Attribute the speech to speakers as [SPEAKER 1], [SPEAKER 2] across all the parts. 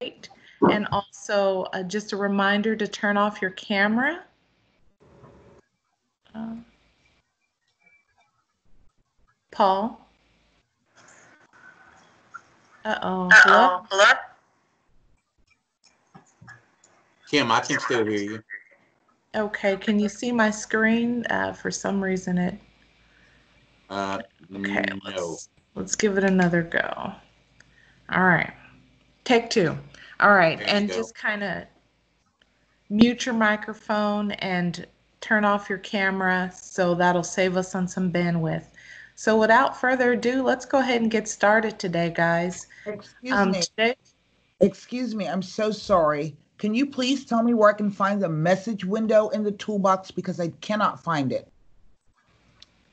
[SPEAKER 1] And also, uh, just a reminder to turn off your camera. Uh, Paul? Uh-oh. Hello?
[SPEAKER 2] Hello?
[SPEAKER 3] Kim, I can still hear you.
[SPEAKER 1] Okay, can you see my screen? Uh, for some reason it,
[SPEAKER 3] Uh,
[SPEAKER 1] okay,
[SPEAKER 3] no.
[SPEAKER 1] let's, let's give it another go. All right, take two. All right,
[SPEAKER 3] There
[SPEAKER 1] and just kind of mute your microphone and turn off your camera, so that'll save us on some bandwidth. So without further ado, let's go ahead and get started today, guys.
[SPEAKER 2] Excuse
[SPEAKER 1] Um,
[SPEAKER 2] me.
[SPEAKER 1] today,
[SPEAKER 2] Excuse me. I'm so sorry. Can you please tell me where I can find the message window in the toolbox because I cannot find it.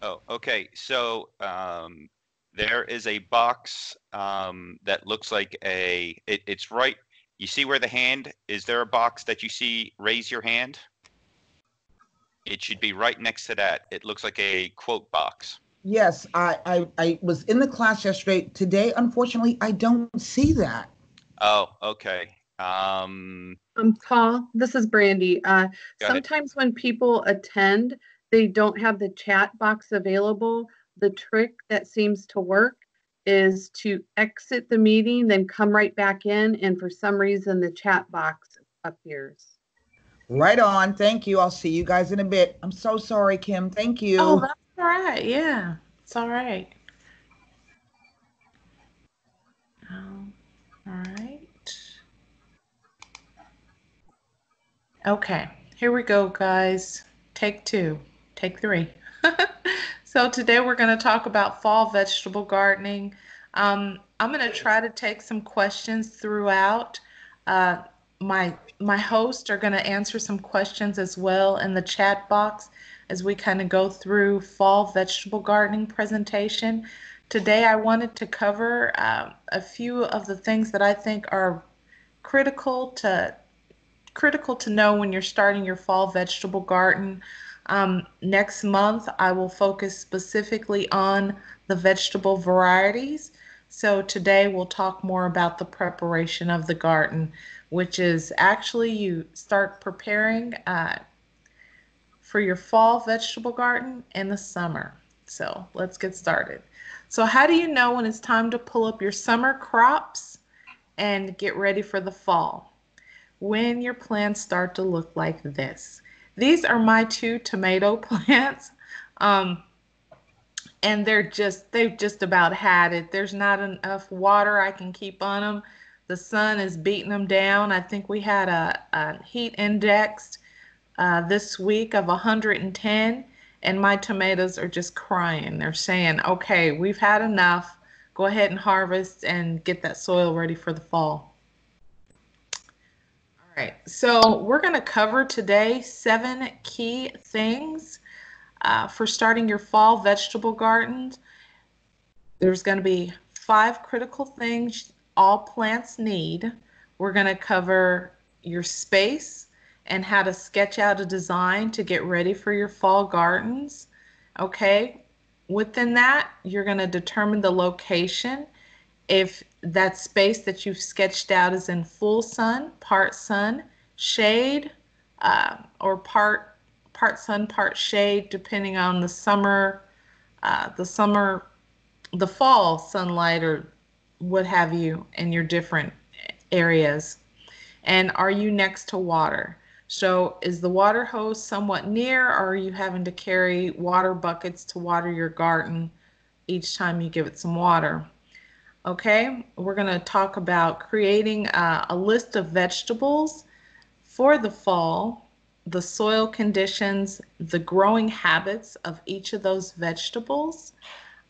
[SPEAKER 4] Oh, okay. So um, there is a box um, that looks like a. It, it's right. You see where the hand is? There a box that you see? Raise your hand. It should be right next to that. It looks like a quote box.
[SPEAKER 2] Yes, I, I, I was in the class yesterday. Today, unfortunately, I don't see that.
[SPEAKER 4] Oh, okay. Um,
[SPEAKER 5] Um, Paul, this is Brandy. Uh,
[SPEAKER 4] Go ahead.
[SPEAKER 5] sometimes when people attend, they don't have the chat box available. The trick that seems to work is to exit the meeting, then come right back in, and for some reason, the chat box appears.
[SPEAKER 2] Right on. Thank you. I'll see you guys in a bit. I'm so sorry, Kim. Thank you.
[SPEAKER 1] oh, that's all right. Yeah, it's all right. Um, all right. Okay, here we go, guys. Take two, take three. so today we're going to talk about fall vegetable gardening. Um, I'm going to try to take some questions throughout. Uh, my my hosts are going to answer some questions as well in the chat box as we kind of go through fall vegetable gardening presentation. Today I wanted to cover uh, a few of the things that I think are critical to critical to know when you're starting your fall vegetable garden. Um, next month I will focus specifically on the vegetable varieties. So today we'll talk more about the preparation of the garden, which is actually you start preparing uh, for your fall vegetable garden in the summer. So let's get started. So how do you know when it's time to pull up your summer crops and get ready for the fall? When your plants start to look like this. These are my two tomato plants. Um, and they're just, they've just about had it. There's not enough water I can keep on them. The sun is beating them down. I think we had a, a heat index uh, this week of 110, and my tomatoes are just crying. They're saying, okay, we've had enough. Go ahead and harvest and get that soil ready for the fall. All right, so we're going to cover today seven key things uh, for starting your fall vegetable gardens. There's going to be five critical things all plants need. We're going to cover your space and how to sketch out a design to get ready for your fall gardens. Okay, within that, you're going to determine the location. If that space that you've sketched out is in full sun, part sun, shade, uh, or part part sun, part shade, depending on the summer, uh, the summer, the fall sunlight, or what have you in your different areas. And are you next to water? So is the water hose somewhat near, or are you having to carry water buckets to water your garden each time you give it some water? Okay, we're going to talk about creating uh, a list of vegetables for the fall, the soil conditions, the growing habits of each of those vegetables.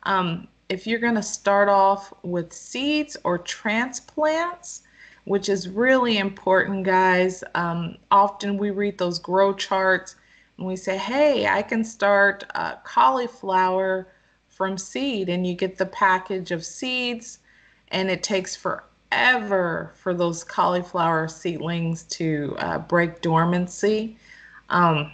[SPEAKER 1] Um, if you're going to start off with seeds or transplants, which is really important, guys. Um, often we read those grow charts and we say, hey, I can start uh, cauliflower from seed, and you get the package of seeds, and it takes forever for those cauliflower seedlings to uh, break dormancy. Um,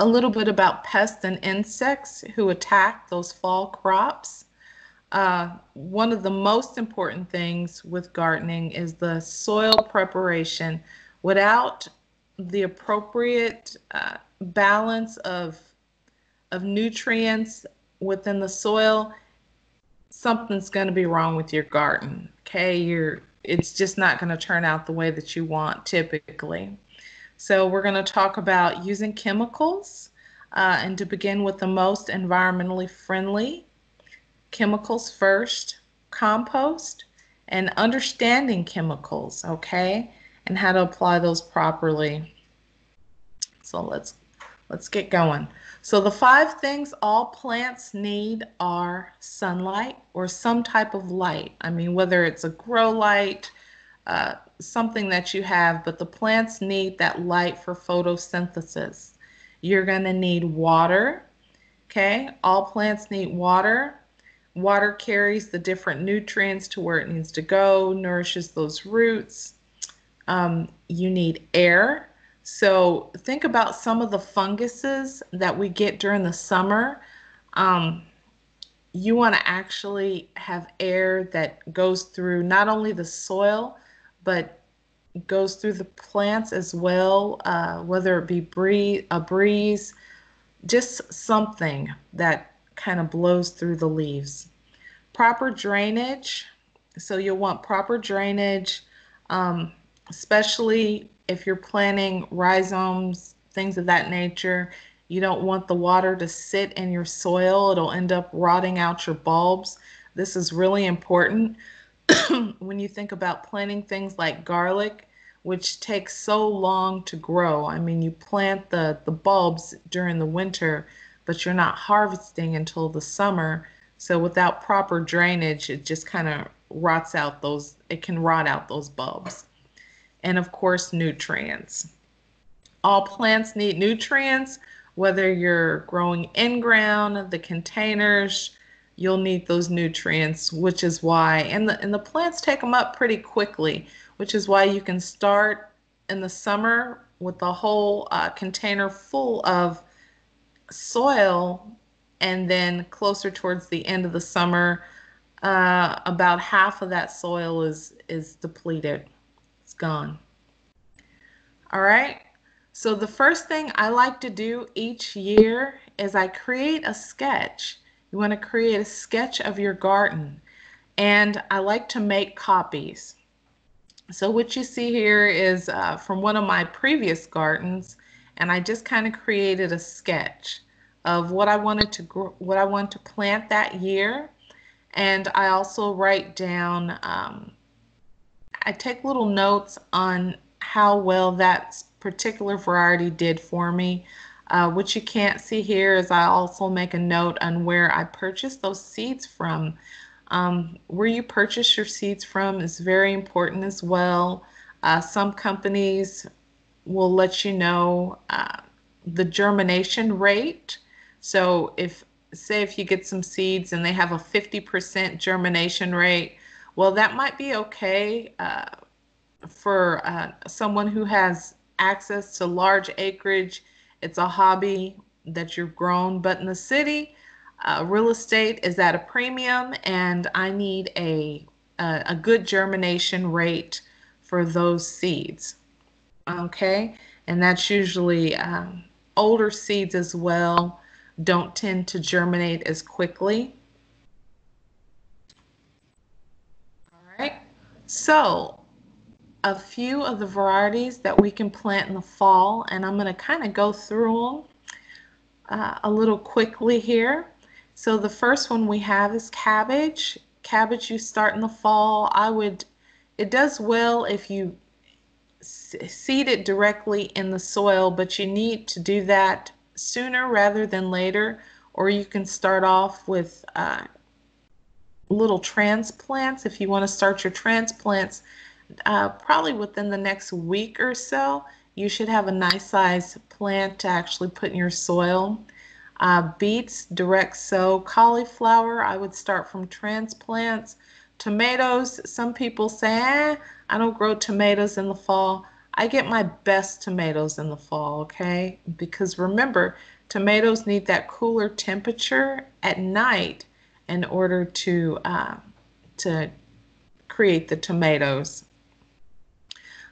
[SPEAKER 1] a little bit about pests and insects who attack those fall crops. uh, one of the most important things with gardening is the soil preparation. Without the appropriate uh, balance of of nutrients within the soil, something's going to be wrong with your garden. Okay, you're it's just not going to turn out the way that you want typically. So we're going to talk about using chemicals, uh, and to begin with the most environmentally friendly chemicals first, compost, and understanding chemicals. Okay, and how to apply those properly. So let's let's get going. So the five things all plants need are sunlight or some type of light. I mean, whether it's a grow light, uh, something that you have, but the plants need that light for photosynthesis. You're going to need water. Okay, all plants need water. Water carries the different nutrients to where it needs to go, nourishes those roots. Um, you need air so think about some of the funguses that we get during the summer. Um, you want to actually have air that goes through not only the soil, but goes through the plants as well, uh, whether it be breeze, a breeze, just something that kind of blows through the leaves. Proper drainage. So you'll want proper drainage, um, especially if you're planting rhizomes, things of that nature, you don't want the water to sit in your soil. It'll end up rotting out your bulbs. This is really important when you think about planting things like garlic, which takes so long to grow. I mean, you plant the, the bulbs during the winter, but you're not harvesting until the summer. So without proper drainage, it just kind of rots out those, it can rot out those bulbs and of course nutrients. All plants need nutrients, whether you're growing in ground, the containers, you'll need those nutrients, which is why, and the, and the plants take them up pretty quickly, which is why you can start in the summer with the whole uh, container full of soil, and then closer towards the end of the summer, uh, about half of that soil is is depleted gone. All right. So the first thing I like to do each year is I create a sketch. You want to create a sketch of your garden. And I like to make copies. So what you see here is uh, from one of my previous gardens, and I just kind of created a sketch of what I wanted to what I want to plant that year, and I also write down um, I take little notes on how well that particular variety did for me. Uh, what you can't see here is I also make a note on where I purchased those seeds from. Um, where you purchase your seeds from is very important as well. Uh, some companies will let you know uh, the germination rate. So if say if you get some seeds and they have a 50% germination rate, well, that might be okay uh, for uh, someone who has access to large acreage. It's a hobby that you've grown, but in the city, uh, real estate is at a premium, and I need a a, a good germination rate for those seeds. Okay, and that's usually um, older seeds as well. Don't tend to germinate as quickly. So a few of the varieties that we can plant in the fall, and I'm going to kind of go through them uh, a little quickly here. So the first one we have is cabbage. Cabbage you start in the fall. I would, it does well if you seed it directly in the soil, but you need to do that sooner rather than later, or you can start off with uh, little transplants if you want to start your transplants uh, probably within the next week or so you should have a nice size plant to actually put in your soil. Uh, beets direct sow cauliflower i would start from transplants. Tomatoes some people say eh, i don't grow tomatoes in the fall. I get my best tomatoes in the fall okay? Because remember tomatoes need that cooler temperature at night in order to uh, to create the tomatoes.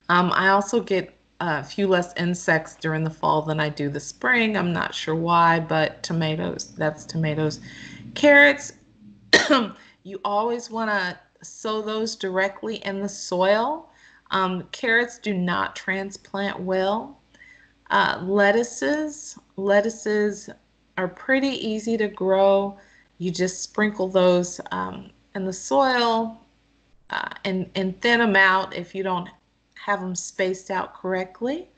[SPEAKER 1] Um, I also get a few less insects during the fall than I do the spring. I'm not sure why, but tomatoes, that's tomatoes. Carrots, you always want to sow those directly in the soil. Um, carrots do not transplant well. Uh, lettuces, lettuces are pretty easy to grow. You just sprinkle those um, in the soil uh, and, and thin them out if you don't have them spaced out correctly.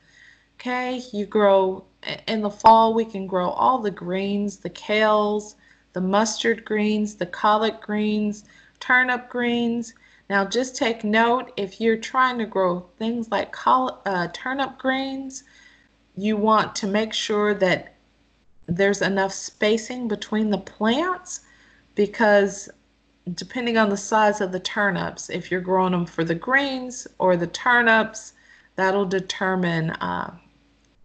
[SPEAKER 1] Okay, you grow in the fall, we can grow all the greens, the kales, the mustard greens, the collard greens, turnip greens. Now, just take note if you're trying to grow things like coll- uh, turnip greens, you want to make sure that there's enough spacing between the plants because depending on the size of the turnips, if you're growing them for the greens or the turnips, that'll determine uh,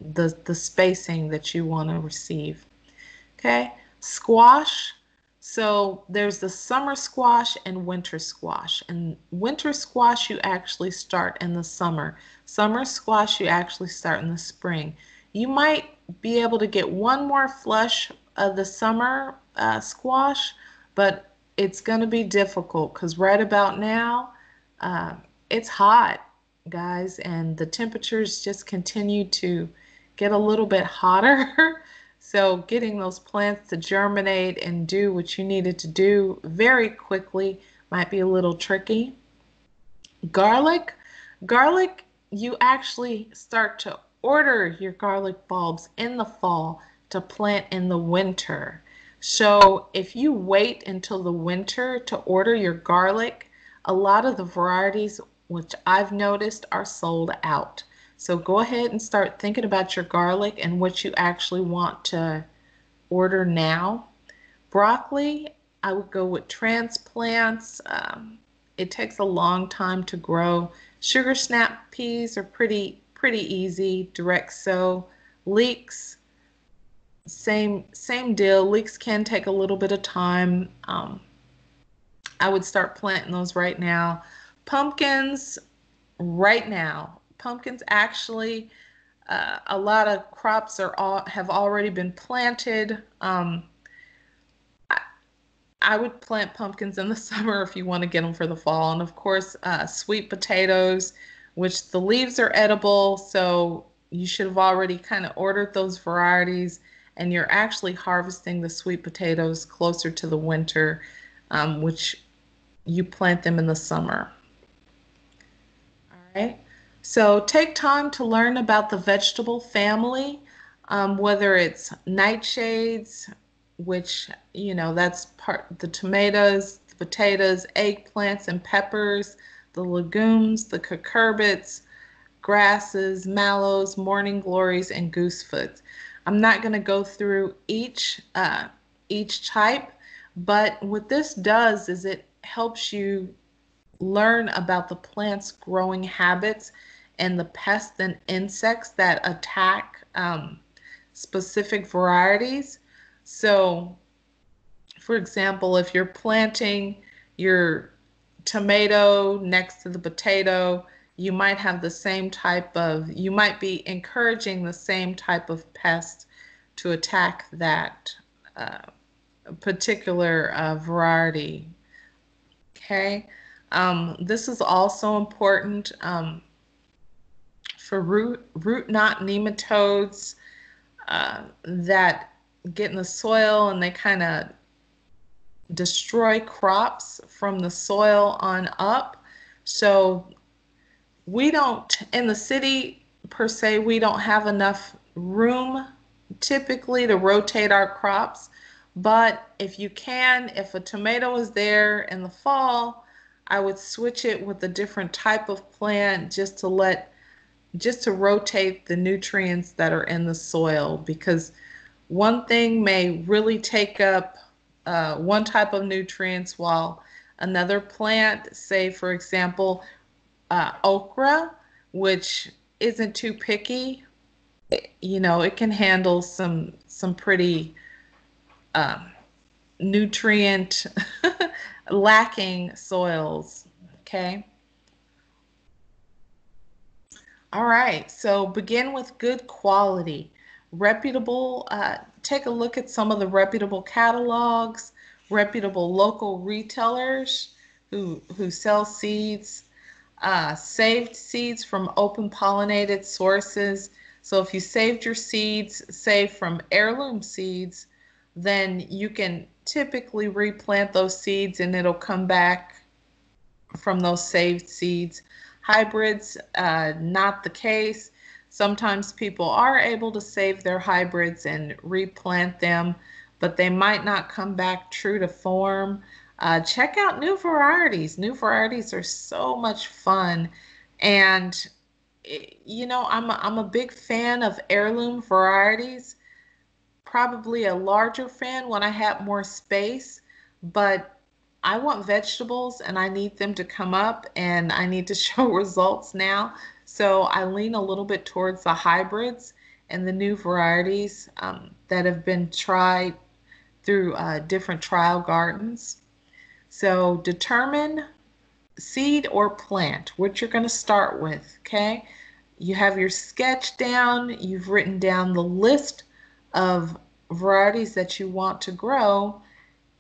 [SPEAKER 1] the, the spacing that you want to receive. Okay, squash. So there's the summer squash and winter squash. And winter squash you actually start in the summer. Summer squash you actually start in the spring. You might be able to get one more flush of the summer uh, squash, but it's going to be difficult because right about now uh, it's hot, guys, and the temperatures just continue to get a little bit hotter. so getting those plants to germinate and do what you needed to do very quickly might be a little tricky. Garlic, garlic, you actually start to order your garlic bulbs in the fall to plant in the winter. So if you wait until the winter to order your garlic, a lot of the varieties, which I've noticed, are sold out. So go ahead and start thinking about your garlic and what you actually want to order now. Broccoli, I would go with transplants. Um, it takes a long time to grow. Sugar snap peas are pretty pretty easy, direct sow. Leeks, same same deal. Leeks can take a little bit of time. Um, I would start planting those right now. Pumpkins, right now. Pumpkins actually, uh, a lot of crops are all have already been planted. Um, I, I would plant pumpkins in the summer if you want to get them for the fall, and of course, uh, sweet potatoes, which the leaves are edible, so you should have already kind of ordered those varieties and you're actually harvesting the sweet potatoes closer to the winter, um, which you plant them in the summer. All right, so take time to learn about the vegetable family, um, whether it's nightshades, which, you know, that's part the tomatoes, the potatoes, eggplants, and peppers, the legumes, the cucurbits, grasses, mallows, morning glories, and goosefoot. I'm not going to go through each uh, each type, but what this does is it helps you learn about the plant's growing habits and the pests and insects that attack um, specific varieties. So, for example, if you're planting your tomato next to the potato, you might have the same type of, you might be encouraging the same type of pest to attack that uh, particular uh, variety. Okay, um, this is also important um, for root, root knot nematodes uh, that get in the soil and they kind of destroy crops from the soil on up. So we don't in the city per se we don't have enough room typically to rotate our crops but if you can if a tomato is there in the fall i would switch it with a different type of plant just to let just to rotate the nutrients that are in the soil because one thing may really take up uh, one type of nutrients while another plant say for example uh, okra, which isn't too picky. You know, it can handle some some pretty um, nutrient lacking soils. Okay. All right, so begin with good quality, reputable. Uh, take a look at some of the reputable catalogs, reputable local retailers who who sell seeds, uh, saved seeds from open pollinated sources. So if you saved your seeds, say from heirloom seeds, then you can typically replant those seeds and it'll come back from those saved seeds. Hybrids, uh, not the case. Sometimes people are able to save their hybrids and replant them, but they might not come back true to form. Uh, check out new varieties. New varieties are so much fun. And, eh, you know, I'm a, I'm a big fan of heirloom varieties. Probably a larger fan when I have more space, but I want vegetables and I need them to come up and I need to show results now. So I lean a little bit towards the hybrids and the new varieties um, that have been tried through uh, different trial gardens. So determine seed or plant, what you're going to start with, okay? You have your sketch down, you've written down the list of varieties that you want to grow,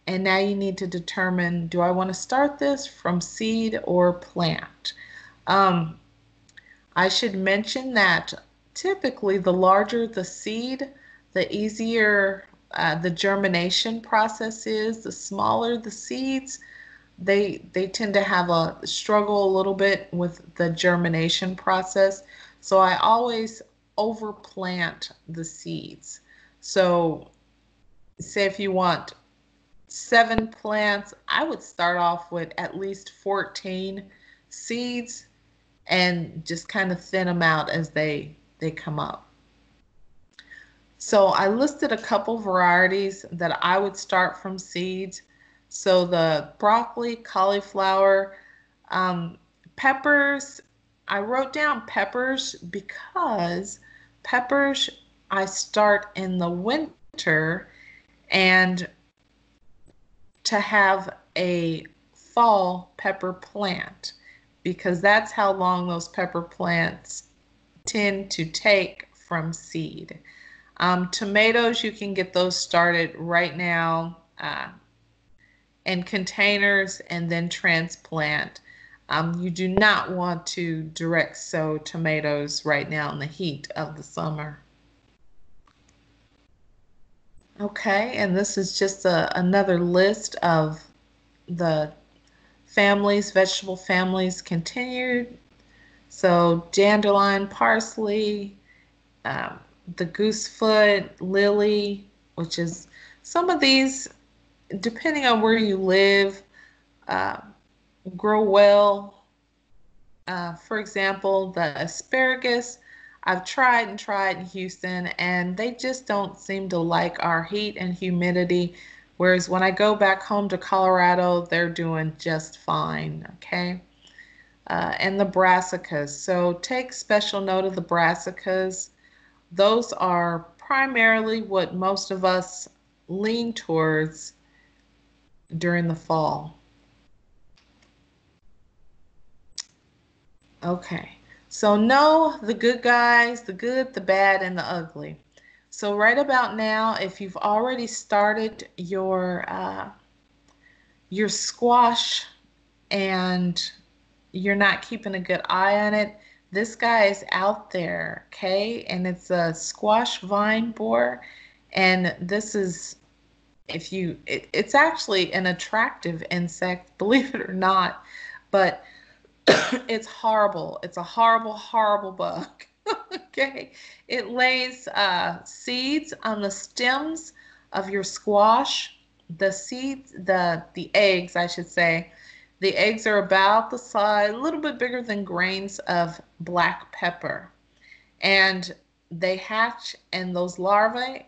[SPEAKER 1] and now you need to determine, do I want to start this from seed or plant? Um, I should mention that typically the larger the seed, the easier uh, the germination process is. The smaller the seeds, they they tend to have a struggle a little bit with the germination process. So I always overplant the seeds. So say if you want seven plants, I would start off with at least 14 seeds and just kind of thin them out as they they come up. So I listed a couple varieties that I would start from seeds. So the broccoli, cauliflower, um, peppers, I wrote down peppers because peppers I start in the winter and to have a fall pepper plant because that's how long those pepper plants tend to take from seed. Um, tomatoes, you can get those started right now uh, in containers and then transplant. Um, you do not want to direct sow tomatoes right now in the heat of the summer. Okay, and this is just a, another list of the families, vegetable families continued. So dandelion, parsley, um, the goosefoot, lily, which is some of these, depending on where you live, uh, grow well. Uh, for example, the asparagus, I've tried and tried in Houston, and they just don't seem to like our heat and humidity. Whereas when I go back home to Colorado, they're doing just fine. Okay. Uh, and the brassicas. So take special note of the brassicas those are primarily what most of us lean towards during the fall. Okay, so know the good guys, the good, the bad, and the ugly. So right about now, if you've already started your uh, your squash and you're not keeping a good eye on it, this guy is out there, okay? And it's a squash vine borer. And this is, if you, it, it's actually an attractive insect, believe it or not. But it's horrible. It's a horrible, horrible bug. okay. It lays uh, seeds on the stems of your squash. The seeds, the the eggs, I should say, the eggs are about the size, a little bit bigger than grains of black pepper. And they hatch, and those larvae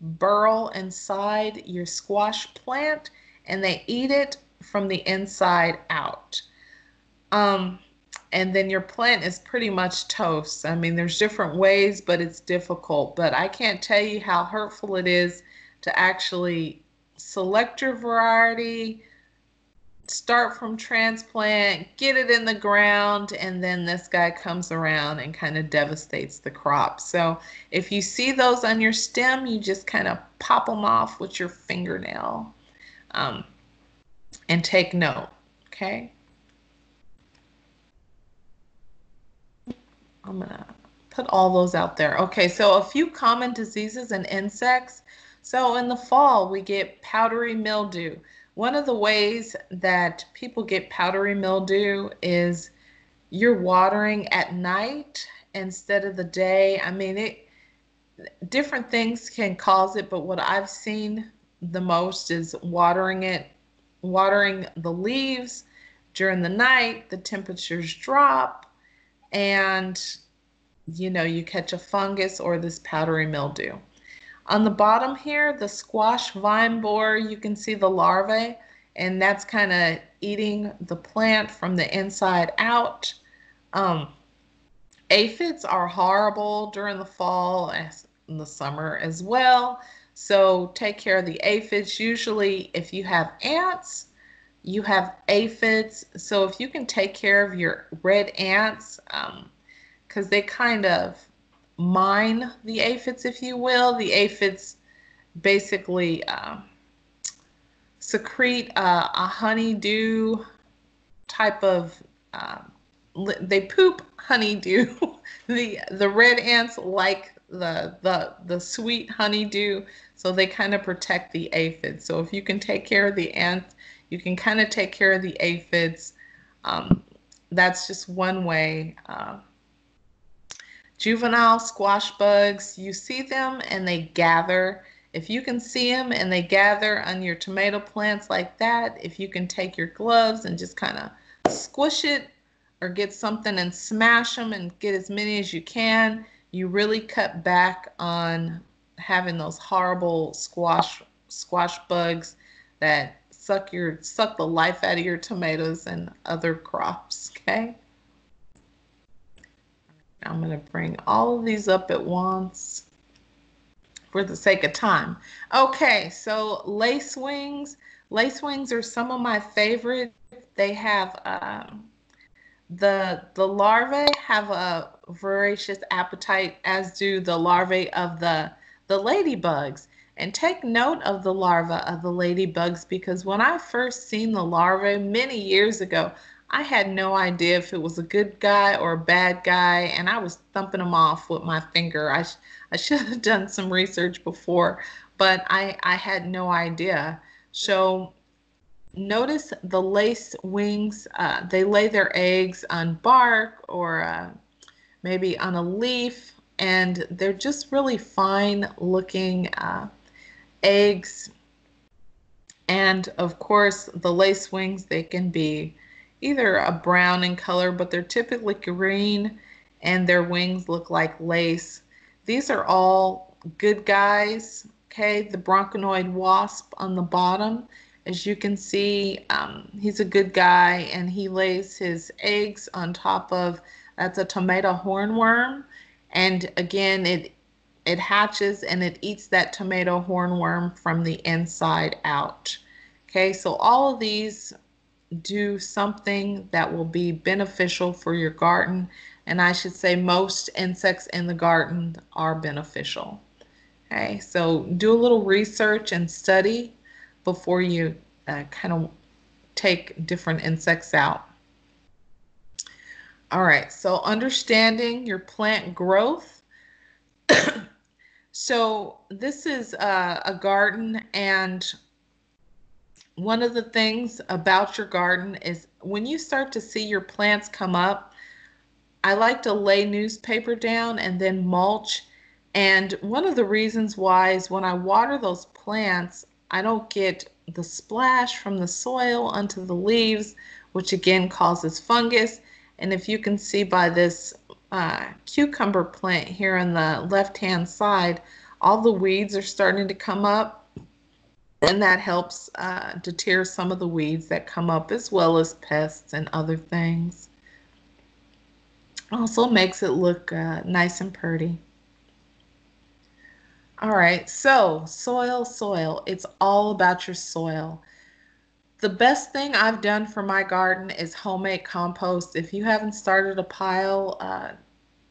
[SPEAKER 1] burrow inside your squash plant and they eat it from the inside out. Um, and then your plant is pretty much toast. I mean, there's different ways, but it's difficult. But I can't tell you how hurtful it is to actually select your variety, start from transplant, get it in the ground, and then this guy comes around and kind of devastates the crop. So if you see those on your stem, you just kind of pop them off with your fingernail um, and take note, okay? I'm gonna put all those out there. Okay, so a few common diseases and insects. So in the fall, we get powdery mildew. One of the ways that people get powdery mildew is you're watering at night instead of the day. I mean, it different things can cause it, but what I've seen the most is watering it, watering the leaves during the night, the temperatures drop and you know, you catch a fungus or this powdery mildew. On the bottom here, the squash vine borer, you can see the larvae, and that's kind of eating the plant from the inside out. Um, aphids are horrible during the fall and the summer as well. So take care of the aphids. Usually, if you have ants, you have aphids. So if you can take care of your red ants, because um, they kind of mine the aphids, if you will. The aphids basically uh, secrete uh, a honeydew type of. Uh, they poop honeydew. the the red ants like the the the sweet honeydew, so they kind of protect the aphids. So if you can take care of the ants, you can kind of take care of the aphids. Um, that's just one way. Uh, juvenile squash bugs, you see them and they gather. If you can see them and they gather on your tomato plants like that, if you can take your gloves and just kind of squish it or get something and smash them and get as many as you can, you really cut back on having those horrible squash squash bugs that suck your suck the life out of your tomatoes and other crops, okay? I'm going to bring all of these up at once for the sake of time. Okay, so lace wings. Lace wings are some of my favorite. They have um, the the larvae have a voracious appetite, as do the larvae of the the ladybugs. And take note of the larva of the ladybugs because when I first seen the larvae many years ago, I had no idea if it was a good guy or a bad guy, and I was thumping them off with my finger. I, sh- I should have done some research before, but I, I had no idea. So notice the lace wings, uh, they lay their eggs on bark or uh, maybe on a leaf, and they're just really fine looking uh, eggs. And of course, the lace wings, they can be either a brown in color, but they're typically green and their wings look like lace. These are all good guys. Okay, the braconid wasp on the bottom, as you can see, um, he's a good guy and he lays his eggs on top of that's a tomato hornworm. And again, it it hatches and it eats that tomato hornworm from the inside out. Okay, so all of these do something that will be beneficial for your garden. And I should say most insects in the garden are beneficial. Okay, so do a little research and study before you uh, kind of take different insects out. All right, so understanding your plant growth. So this is uh, a garden and one of the things about your garden is when you start to see your plants come up, I like to lay newspaper down and then mulch. And one of the reasons why is when I water those plants, I don't get the splash from the soil onto the leaves, which again causes fungus. And if you can see by this uh, cucumber plant here on the left hand side, all the weeds are starting to come up and that helps uh, deter some of the weeds that come up as well as pests and other things. Also makes it look uh, nice and pretty. All right, so soil, soil. It's all about your soil. The best thing I've done for my garden is homemade compost. If you haven't started a pile, uh,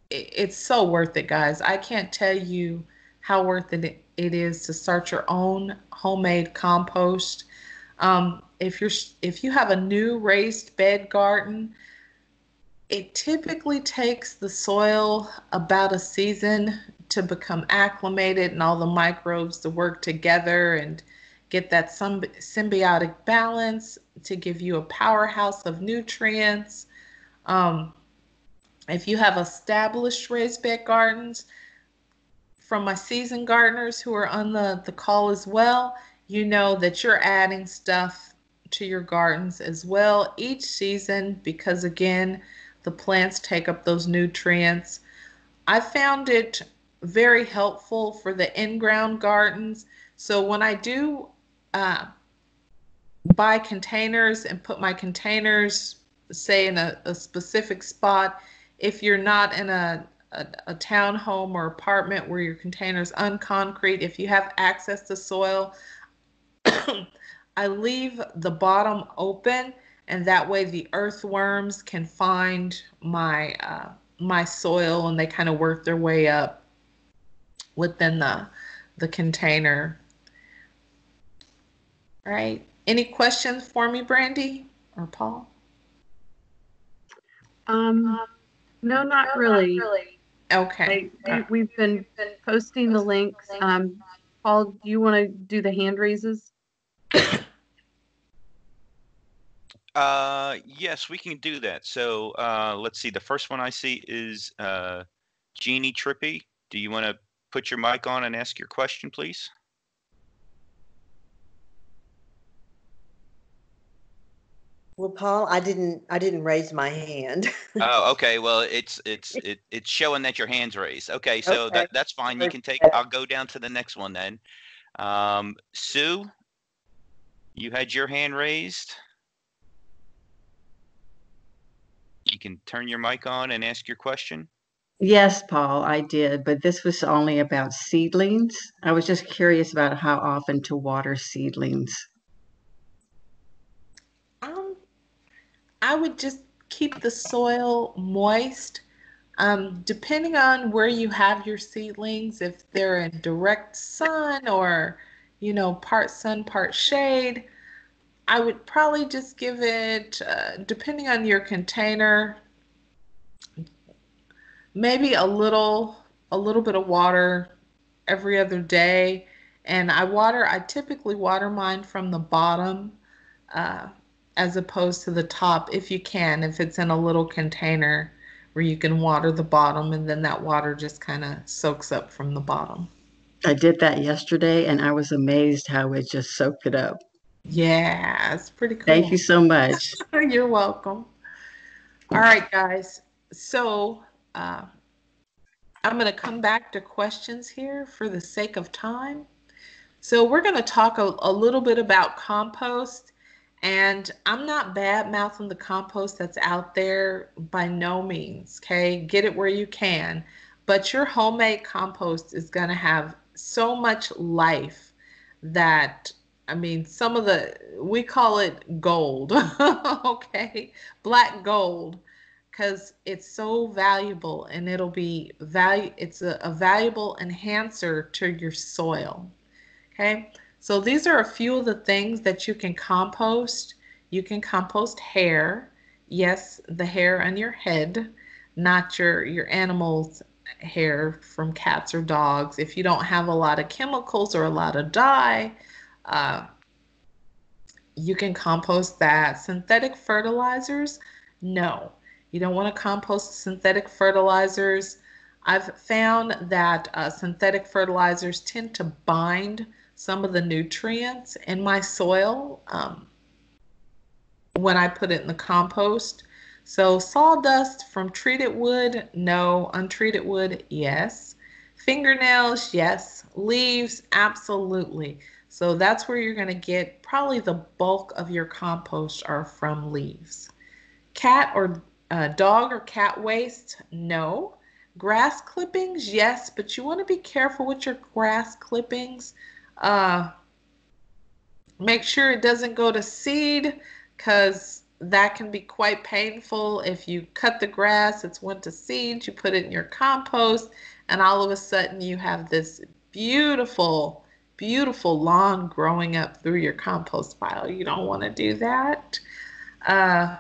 [SPEAKER 1] it, it's so worth it, guys. I can't tell you how worth it it is to start your own homemade compost. Um, if you're if you have a new raised bed garden, it typically takes the soil about a season to become acclimated and all the microbes to work together and get that some symbiotic balance to give you a powerhouse of nutrients. Um, if you have established raised bed gardens, from my seasoned gardeners who are on the, the call as well, you know that you're adding stuff to your gardens as well each season because again, the plants take up those nutrients. I found it very helpful for the in-ground gardens. So when I do uh, buy containers and put my containers, say in a, a specific spot, if you're not in a, a, a townhome or apartment where your container's unconcrete, if you have access to soil, I leave the bottom open and that way the earthworms can find my uh, my soil and they kind of work their way up within the the container. All right. Any questions for me, Brandy or Paul?
[SPEAKER 5] Um, no, not really.
[SPEAKER 1] Okay.
[SPEAKER 5] I, we, have been posting the links. Um, Paul, do you want to do the hand raises?
[SPEAKER 4] Uh, yes, we can do that. So uh, let's see. The first one I see is uh, Jeannie Trippy. Do you want to put your mic on and ask your question, please?
[SPEAKER 6] Well, Paul, I didn't. I didn't raise my hand.
[SPEAKER 4] oh, okay. Well, it's it's it, it's showing that your hands raised. Okay, so
[SPEAKER 6] Okay.
[SPEAKER 4] that that's fine. You can take. I'll go down to the next one then. Um, Sue, you had your hand raised. You can turn your mic on and ask your question.
[SPEAKER 7] Yes, Paul, I did, but this was only about seedlings. I was just curious about how often to water seedlings.
[SPEAKER 1] Um, I would just keep the soil moist. Um, depending on where you have your seedlings, if they're in direct sun or, you know, part sun, part shade, I would probably just give it, uh, depending on your container, maybe a little, a little bit of water every other day. And I water, I typically water mine from the bottom. Uh, as opposed to the top if you can, if it's in a little container where you can water the bottom and then that water just kind of soaks up from the bottom.
[SPEAKER 7] I did that yesterday and I was amazed how it just soaked it up.
[SPEAKER 1] Yeah, it's pretty cool.
[SPEAKER 7] Thank you so much.
[SPEAKER 1] You're welcome. All right, guys. So uh, I'm going to come back to questions here for the sake of time. So we're going to talk a, a little bit about compost and I'm not bad mouthing the compost that's out there by no means. Okay. Get it where you can. But your homemade compost is going to have so much life that, I mean, some of the, we call it gold. okay. Black gold. Because it's so valuable and it'll be value, it's a, a valuable enhancer to your soil. Okay. So these are a few of the things that you can compost. You can compost hair. Yes, the hair on your head, not your your animal's hair from cats or dogs. If you don't have a lot of chemicals or a lot of dye, uh, you can compost that. Synthetic fertilizers, no. You don't want to compost synthetic fertilizers. I've found that uh, synthetic fertilizers tend to bind some of the nutrients in my soil um, when I put it in the compost. So sawdust from treated wood, no. Untreated wood, yes. Fingernails, yes. Leaves, absolutely. So that's where you're going to get probably the bulk of your compost are from leaves. Cat or uh, dog or cat waste, no. grass clippings, yes, but you want to be careful with your grass clippings. Uh, make sure it doesn't go to seed because that can be quite painful. If you cut the grass, it's went to seed, you put it in your compost, and all of a sudden you have this beautiful, beautiful lawn growing up through your compost pile. You don't want to do that. Uh,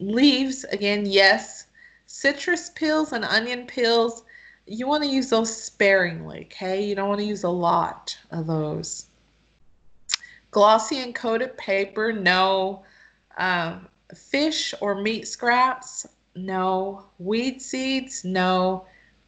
[SPEAKER 1] leaves, again, yes. Citrus peels and onion peels, you want to use those sparingly, okay? You don't want to use a lot of those. Glossy and coated paper, no. Um, fish or meat scraps, no. Weed seeds, no.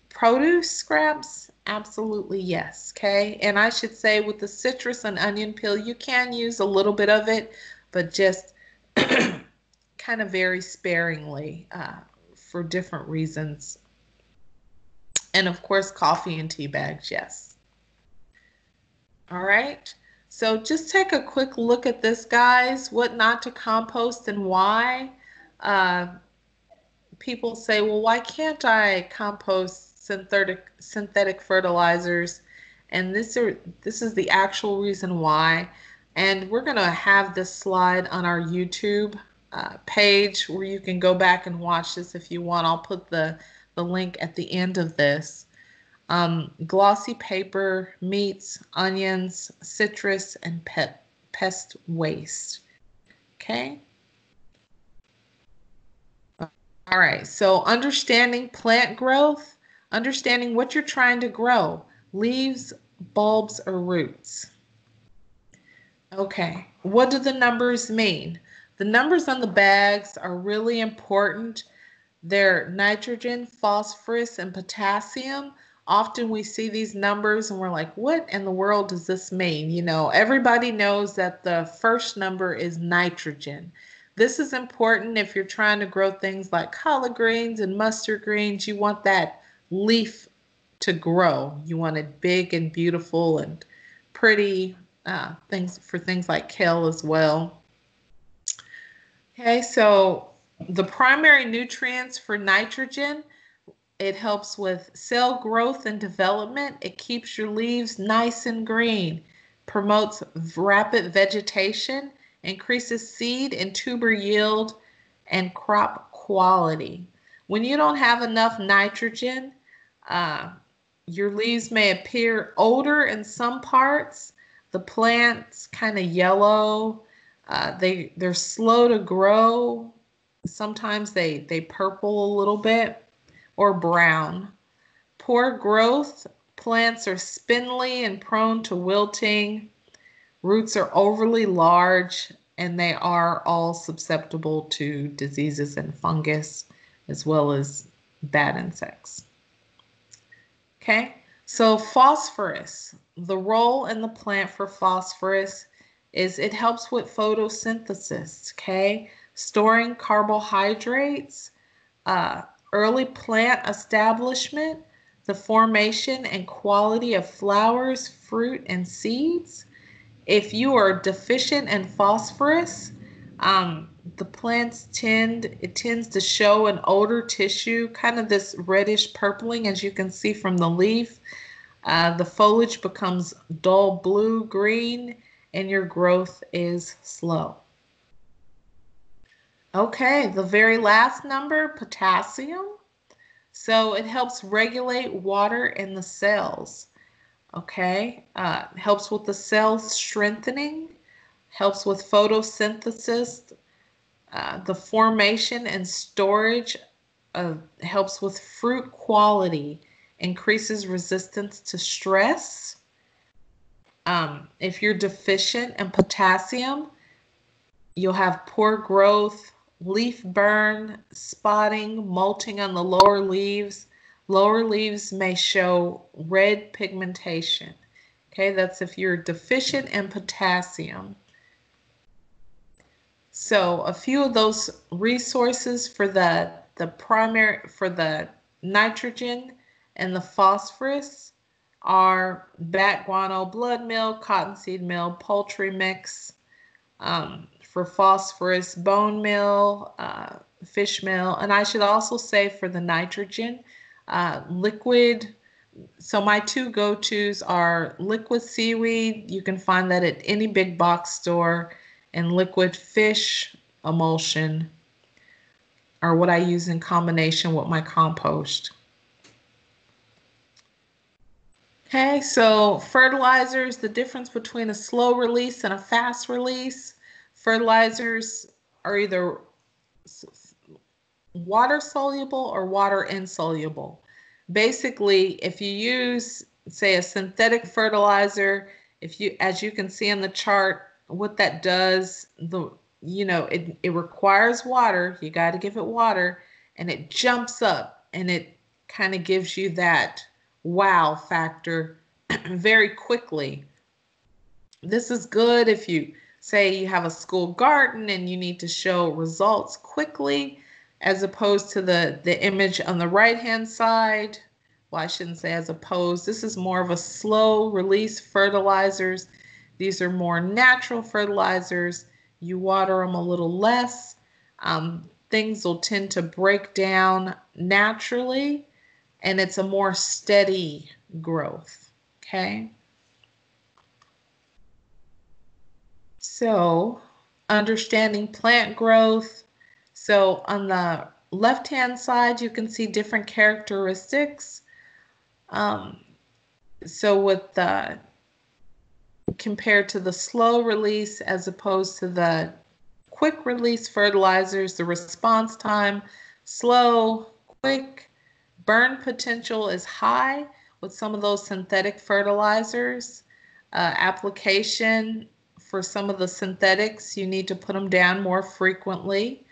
[SPEAKER 1] Produce scraps, absolutely yes, okay? And I should say with the citrus and onion peel, you can use a little bit of it, but just kind of very sparingly uh, for different reasons. And of course, coffee and tea bags, yes. All right. So just take a quick look at this, guys. What not to compost and why. Uh, people say, well, why can't I compost synthetic synthetic fertilizers? And this are this is the actual reason why. And we're going to have this slide on our YouTube uh, page where you can go back and watch this if you want. I'll put the, the link at the end of this. Um, glossy paper, meats, onions, citrus, and pet, pest waste. Okay. All right, so understanding plant growth, understanding what you're trying to grow, leaves, bulbs, or roots. Okay, what do the numbers mean? The numbers on the bags are really important. They're nitrogen, phosphorus, and potassium. Often we see these numbers and we're like, what in the world does this mean? You know, everybody knows that the first number is nitrogen. This is important if you're trying to grow things like collard greens and mustard greens. You want that leaf to grow. You want it big and beautiful and pretty. Uh, things for things like kale as well. Okay, so the primary nutrients for nitrogen, it helps with cell growth and development. It keeps your leaves nice and green, promotes rapid vegetation, increases seed and tuber yield, and crop quality. When you don't have enough nitrogen, uh, your leaves may appear older in some parts. The plant's kind of yellow uh, they they're slow to grow. Sometimes they they purple a little bit or brown. Poor growth. Plants are spindly and prone to wilting. Roots are overly large and they are all susceptible to diseases and fungus as well as bad insects. Okay, so phosphorus, the role in the plant for phosphorus is it helps with photosynthesis, okay? Storing carbohydrates, uh, early plant establishment, the formation and quality of flowers, fruit, and seeds. If you are deficient in phosphorus, um, the plants tend it tends to show an older tissue, kind of this reddish purpling, as you can see from the leaf. Uh, the foliage becomes dull blue green and your growth is slow. Okay, the very last number, potassium. So it helps regulate water in the cells. Okay, uh, helps with the cell strengthening, helps with photosynthesis, uh, the formation and storage, uh, helps with fruit quality, increases resistance to stress, um, if you're deficient in potassium, you'll have poor growth, leaf burn, spotting, molting on the lower leaves. Lower leaves may show red pigmentation. Okay, that's if you're deficient in potassium. So a few of those resources for the the primary for the nitrogen and the phosphorus are bat guano blood meal, cottonseed meal, poultry mix, um, for phosphorus, bone meal, uh, fish meal. And I should also say for the nitrogen, uh, liquid. So my two go-tos are liquid seaweed. You can find that at any big box store, and liquid fish emulsion are what I use in combination with my compost. Okay, so fertilizers, the difference between a slow release and a fast release. Fertilizers are either water soluble or water insoluble. Basically, if you use, say, a synthetic fertilizer, if you, as you can see in the chart, what that does, the you know, it, it requires water. You got to give it water, and it jumps up and it kind of gives you that wow factor very quickly. This is good if you say you have a school garden and you need to show results quickly as opposed to the the image on the right hand side. Well i shouldn't say as opposed. This is more of a slow release fertilizers. These are more natural fertilizers. You water them a little less. Um, things will tend to break down naturally and it's a more steady growth okay so understanding plant growth so on the left-hand side, you can see different characteristics. Um, so with the compared to the slow release as opposed to the quick release fertilizers, the response time slow, quick, burn potential is high with some of those synthetic fertilizers. Uh, application for some of the synthetics, you need to put them down more frequently.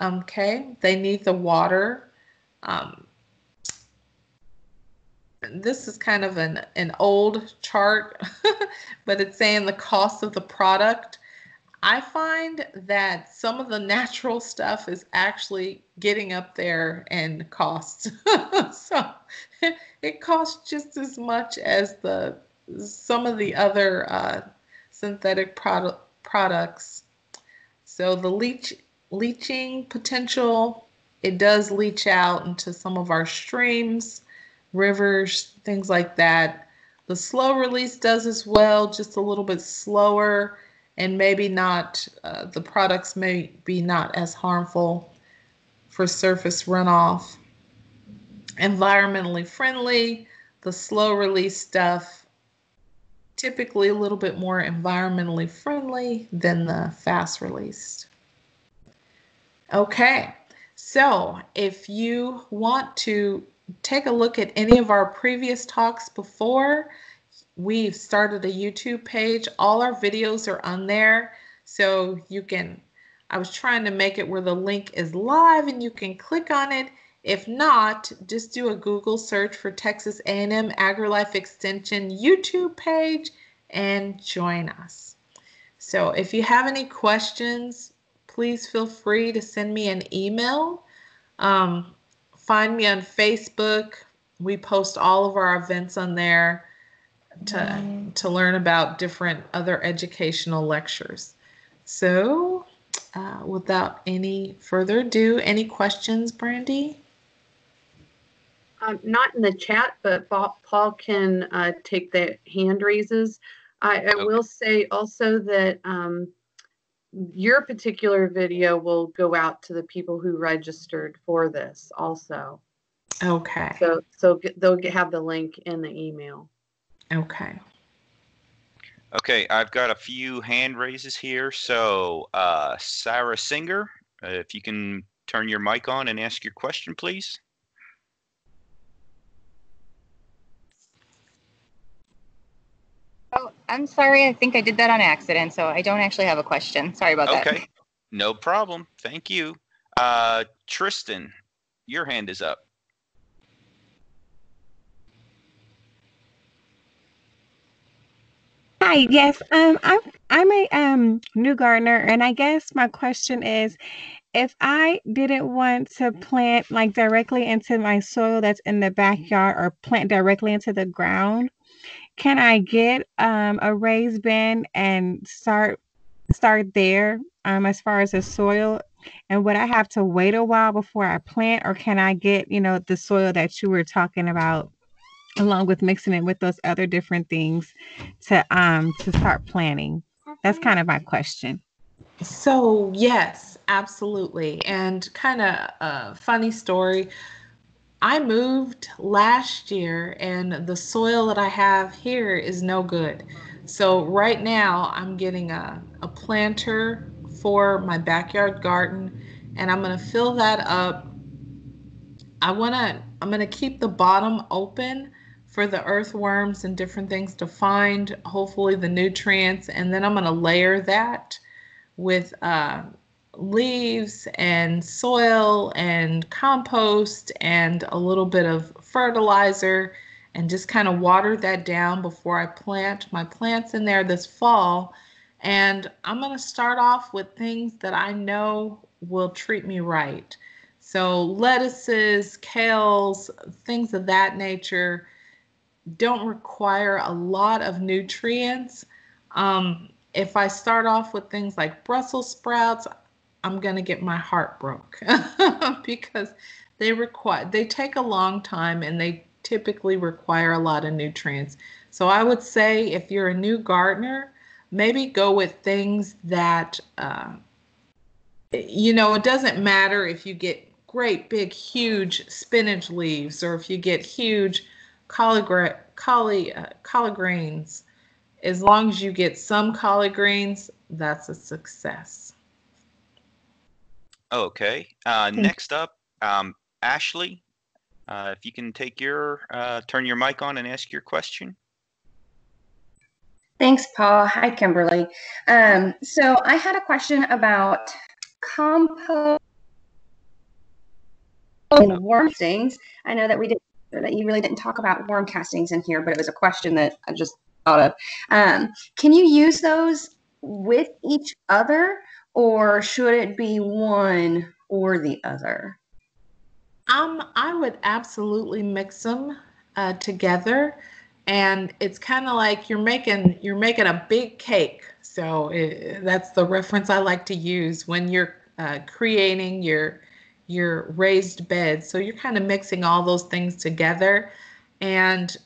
[SPEAKER 1] Okay, they need the water. Um, this is kind of an, an old chart, but it's saying the cost of the product. I find that some of the natural stuff is actually getting up there in costs. so it costs just as much as the some of the other uh, synthetic product products. So the leach leaching potential. It does leach out into some of our streams, rivers, things like that. The slow release does as well, just a little bit slower, and maybe not, uh, the products may be not as harmful for surface runoff. Environmentally friendly, the slow release stuff typically a little bit more environmentally friendly than the fast released. Okay, so if you want to take a look at any of our previous talks before, we've started a YouTube page. All our videos are on there, so you can, I was trying to make it where the link is live and you can click on it. If not, just do a Google search for Texas A&M AgriLife Extension YouTube page and join us. So if you have any questions, please feel free to send me an email. Um, find me on Facebook. We post all of our events on there to mm. to learn about different other educational lectures. So, uh, without any further ado, any questions, Brandy?
[SPEAKER 5] Um, not in the chat, but Paul can uh, take the hand raises. I, I okay. will say also that um, your particular video will go out to the people who registered for this also.
[SPEAKER 1] Okay.
[SPEAKER 5] So so they'll have the link in the email.
[SPEAKER 1] Okay.
[SPEAKER 4] Okay, I've got a few hand raises here. So, uh, Sarah Singer, uh, if you can turn your mic on and ask your question, please.
[SPEAKER 8] Oh, I'm sorry. I think I did that on accident, so I don't actually have a question. Sorry about that.
[SPEAKER 4] Okay, no problem. Thank you. Uh, Tristan, your hand is up.
[SPEAKER 9] Hi, yes. Um, I'm I'm a um new gardener, and I guess my question is, if I didn't want to plant like directly into my soil that's in the backyard, or plant directly into the ground, can I get um, a raised bed and start start there um, as far as the soil? And would I have to wait a while before I plant, or can I get, you know, the soil that you were talking about, along with mixing it with those other different things to um to start planting? That's kind of my question.
[SPEAKER 1] So, yes, absolutely. And kind of a funny story. I moved last year and the soil that I have here is no good. So, right now I'm getting a, a planter for my backyard garden and I'm going to fill that up. I want to, I'm going to keep the bottom open for the earthworms and different things to find, hopefully, the nutrients. And then I'm going to layer that with uh, leaves and soil and compost and a little bit of fertilizer and just kind of water that down before I plant my plants in there this fall. And I'm going to start off with things that I know will treat me right. So, lettuces, kales, things of that nature don't require a lot of nutrients. Um, if I start off with things like Brussels sprouts, I'm going to get my heart broke because they require they take a long time and they typically require a lot of nutrients. So I would say if you're a new gardener, maybe go with things that uh, you know it doesn't matter if you get great big huge spinach leaves or if you get huge collard, collard, uh, collard greens as long as you get some collard greens, that's a success.
[SPEAKER 4] Okay. Uh, next up, um, Ashley, uh, if you can take your, uh, turn your mic on and ask your question.
[SPEAKER 10] Thanks, Paul. Hi, Kimberly. Um, so I had a question about compost and worm castings. I know that we didn't that you really didn't talk about worm castings in here, but it was a question that I just thought of. Um, can you use those with each other, or should it be one or the other?
[SPEAKER 1] Um, I would absolutely mix them uh, together, and it's kind of like you're making you're making a big cake. So it, that's the reference I like to use when you're uh, creating your your raised bed. So you're kind of mixing all those things together, and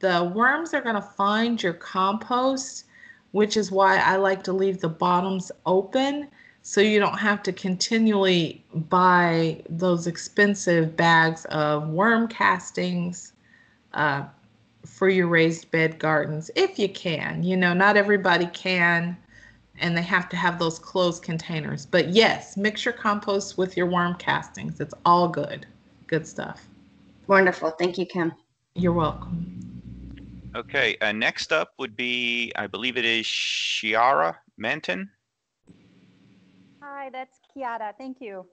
[SPEAKER 1] the worms are going to find your compost, which is why I like to leave the bottoms open so you don't have to continually buy those expensive bags of worm castings uh, for your raised bed gardens if you can. You know, not everybody can and they have to have those closed containers. But yes, mix your compost with your worm castings. It's all good. Good stuff.
[SPEAKER 10] Wonderful. Thank you, Kim.
[SPEAKER 1] You're welcome.
[SPEAKER 4] Okay, uh, next up would be, I believe it is Shiara Manton.
[SPEAKER 11] Hi, that's Kiara. Thank you.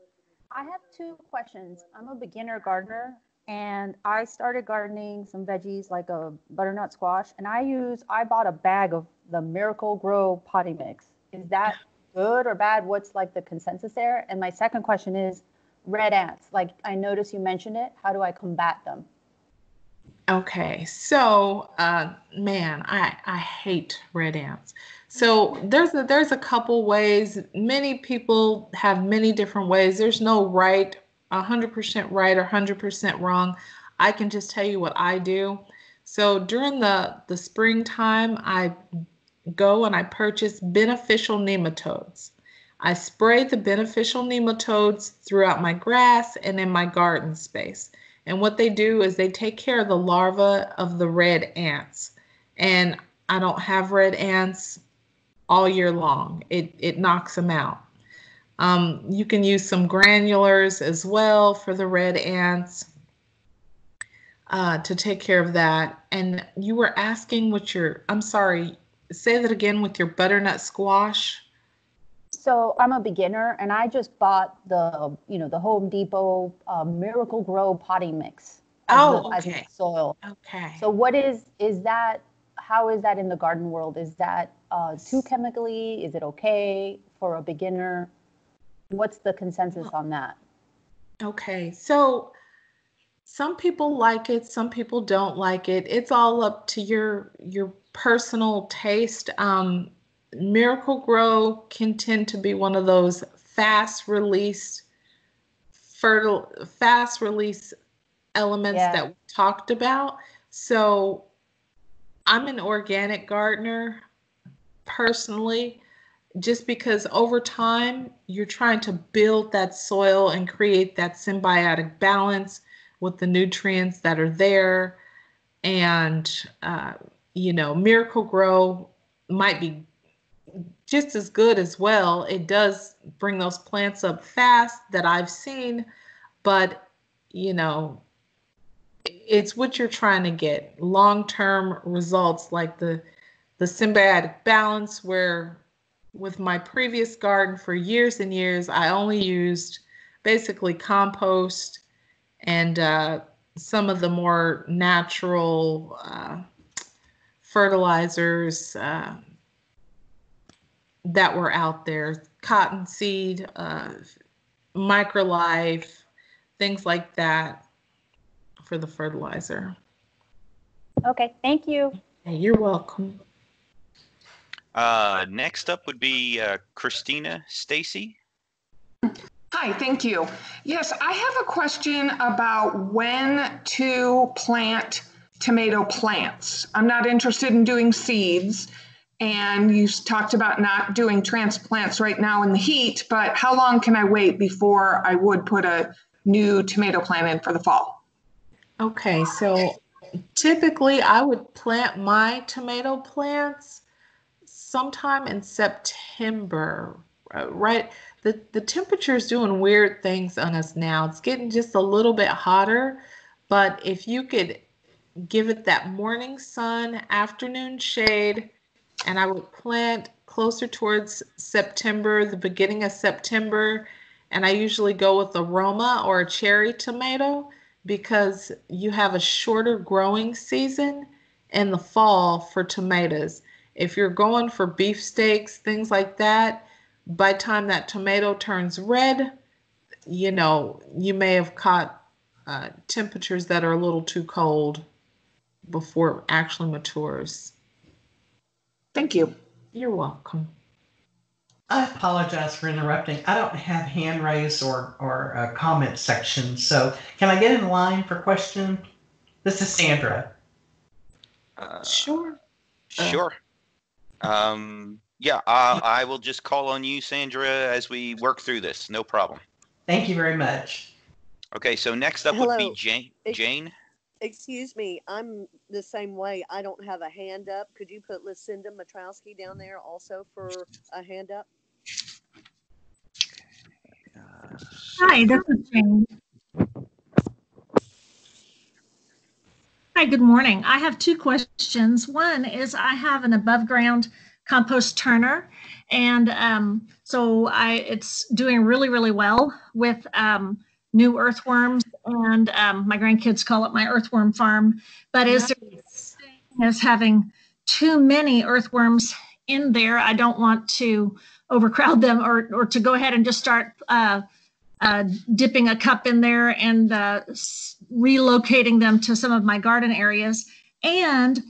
[SPEAKER 11] I have two questions. I'm a beginner gardener and I started gardening some veggies like a butternut squash and I use I bought a bag of the Miracle-Gro potting mix. Is that good or bad? What's like the consensus there? And my second question is red ants. Like I noticed you mentioned it. How do I combat them?
[SPEAKER 1] Okay, so uh, man, I I hate red ants. So there's a there's a couple ways. Many people have many different ways. There's no right, 100% right or 100% wrong. I can just tell you what I do. So during the the springtime, I go and I purchase beneficial nematodes. I spray the beneficial nematodes throughout my grass and in my garden space. And what they do is they take care of the larva of the red ants. And I don't have red ants all year long. It, it knocks them out. Um, you can use some granulars as well for the red ants uh, to take care of that. And you were asking what your, I'm sorry, say that again with your butternut squash.
[SPEAKER 11] So I'm a beginner, and I just bought the, you know, the Home Depot uh, Miracle-Gro potting mix. As
[SPEAKER 1] oh,
[SPEAKER 11] the,
[SPEAKER 1] okay.
[SPEAKER 11] Soil.
[SPEAKER 1] Okay.
[SPEAKER 11] So what is is that? How is that in the garden world? Is that uh, too chemically? Is it okay for a beginner? What's the consensus on that?
[SPEAKER 1] Okay, so some people like it, some people don't like it. It's all up to your your personal taste. Um, Miracle-Gro can tend to be one of those fast release fertile fast release elements
[SPEAKER 11] Yeah.
[SPEAKER 1] that we talked about. So I'm an organic gardener personally, just because over time you're trying to build that soil and create that symbiotic balance with the nutrients that are there. And, uh, you know, Miracle Grow might be just as good as well. It does bring those plants up fast that I've seen, but, you know, it's what you're trying to get long-term results like the the symbiotic balance where with my previous garden for years and years i only used basically compost and uh, some of the more natural uh, fertilizers uh, that were out there cottonseed uh, MicroLife things like that for the fertilizer.
[SPEAKER 11] Okay, thank you.
[SPEAKER 1] Hey, you're welcome.
[SPEAKER 4] Uh, next up would be uh, Christina Stacy.
[SPEAKER 12] Hi, thank you. Yes, I have a question about when to plant tomato plants. I'm not interested in doing seeds. And you talked about not doing transplants right now in the heat, but how long can I wait before I would put a new tomato plant in for the fall?
[SPEAKER 1] Okay, so typically I would plant my tomato plants sometime in September, uh, right? The, the temperature is doing weird things on us now. It's getting just a little bit hotter, but if you could give it that morning sun, afternoon shade, and I would plant closer towards September, the beginning of September, and I usually go with a Roma or a cherry tomato because you have a shorter growing season in the fall for tomatoes. If you're going for beefsteaks, things like that, by time that tomato turns red, you know, you may have caught uh, temperatures that are a little too cold before it actually matures.
[SPEAKER 12] Thank you.
[SPEAKER 1] You're welcome.
[SPEAKER 13] I apologize for interrupting. I don't have hand raised or, or a comment section. So can I get in line for question? This is Sandra.
[SPEAKER 4] Uh,
[SPEAKER 1] Sure.
[SPEAKER 4] Sure. Um, yeah, I, I will just call on you, Sandra, as we work through this. No problem.
[SPEAKER 13] Thank you very much.
[SPEAKER 4] Okay, so next up would be Jane. Jane.
[SPEAKER 14] Excuse me, I'm the same way. I don't have a hand up. Could you put Lucinda Matrowski down there also for a hand up?
[SPEAKER 15] Hi, this is Jane. Hi, good morning. I have two questions. One is I have an above ground compost turner, and um, so I it's doing really really well with um, new earthworms, and um, my grandkids call it my earthworm farm. But is there is having too many earthworms in there? I don't want to overcrowd them or or to go ahead and just start. Uh, uh, dipping a cup in there and uh, relocating them to some of my garden areas. And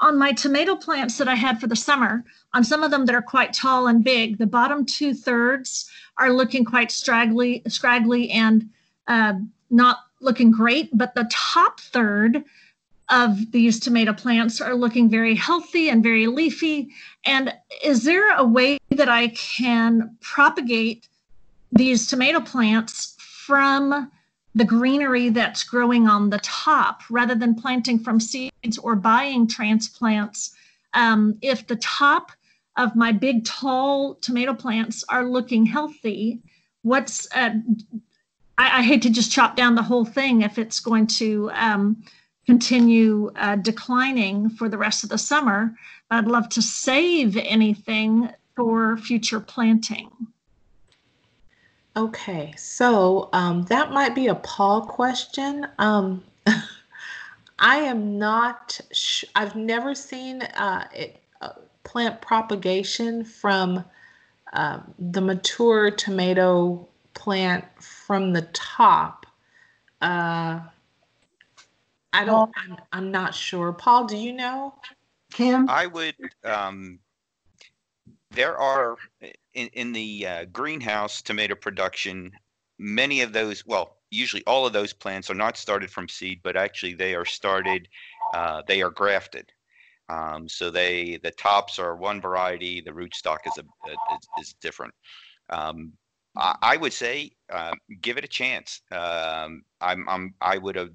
[SPEAKER 15] on my tomato plants that I had for the summer, on some of them that are quite tall and big, the bottom two thirds are looking quite straggly, scraggly and uh, not looking great. But the top third of these tomato plants are looking very healthy and very leafy. And is there a way that I can propagate these tomato plants from the greenery that's growing on the top rather than planting from seeds or buying transplants. Um, if the top of my big tall tomato plants are looking healthy, what's uh, I, I hate to just chop down the whole thing if it's going to um, continue uh, declining for the rest of the summer. I'd love to save anything for future planting.
[SPEAKER 1] Okay, so um, that might be a Paul question. Um, I am not, I've never seen uh, it, uh, plant propagation from uh, the mature tomato plant from the top. Uh, I don't, I'm, I'm not sure. Paul, do you know?
[SPEAKER 2] Kim?
[SPEAKER 4] I would. Um, there are in, in the uh, greenhouse tomato production, many of those, well, usually all of those plants are not started from seed, but actually they are started, uh, they are grafted. Um, so they, the tops are one variety, the rootstock is a, is, is different. Um, I, I would say, uh, give it a chance. Um, I'm, I'm, I would have,